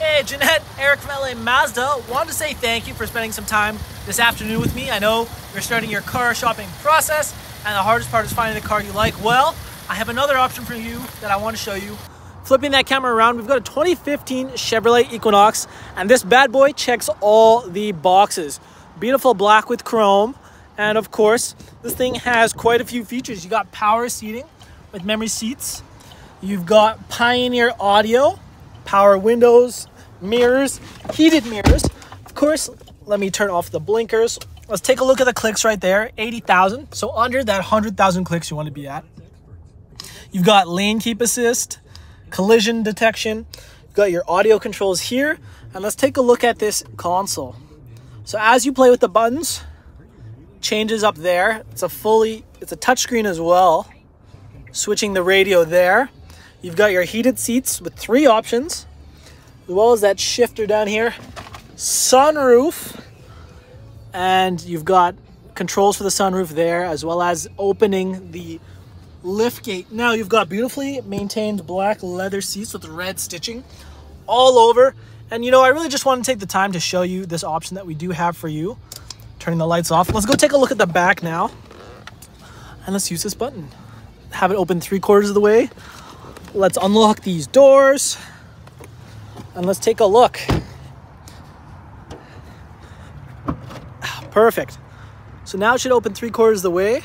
Hey, Janette, Eric from LA Mazda. Wanted to say thank you for spending some time this afternoon with me. I know you're starting your car shopping process, and the hardest part is finding the car you like. Well, I have another option for you that I want to show you. Flipping that camera around, we've got a 2015 Chevrolet Equinox, and this bad boy checks all the boxes. Beautiful black with chrome, and of course, this thing has quite a few features. You got power seating with memory seats. You've got Pioneer audio, power windows, mirrors, heated mirrors. Of course, let me turn off the blinkers. Let's take a look at the clicks right there, 80,000. So under that 100,000 clicks you want to be at. You've got lane keep assist, collision detection. You've got your audio controls here. And let's take a look at this console. So as you play with the buttons, changes up there. It's a fully, it's a touchscreen as well. Switching the radio there. You've got your heated seats with three options, as well as that shifter down here, sunroof, and you've got controls for the sunroof there, as well as opening the lift gate. Now you've got beautifully maintained black leather seats with red stitching all over. And you know, I really just want to take the time to show you this option that we do have for you. Turning the lights off. Let's go take a look at the back now. And let's use this button. Have it open three quarters of the way Let's unlock these doors and let's take a look. Ah, perfect. So now it should open three quarters of the way.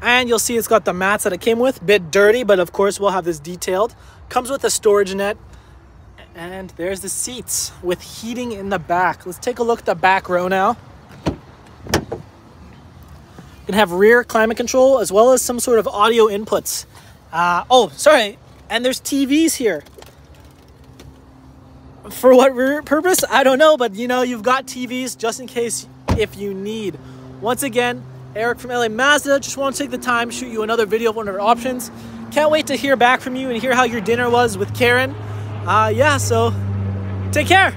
And you'll see it's got the mats that it came with. Bit dirty, but of course we'll have this detailed. Comes with a storage net. And there's the seats with heating in the back. Let's take a look at the back row now. You can have rear climate control as well as some sort of audio inputs. Uh, oh, sorry. And there's TVs here. For what purpose? I don't know, but you know, you've got TVs just in case if you need. Once again, Eric from LA Mazda. Just want to take the time, shoot you another video of one of our options. Can't wait to hear back from you and hear how your dinner was with Karen. Uh, yeah, so take care.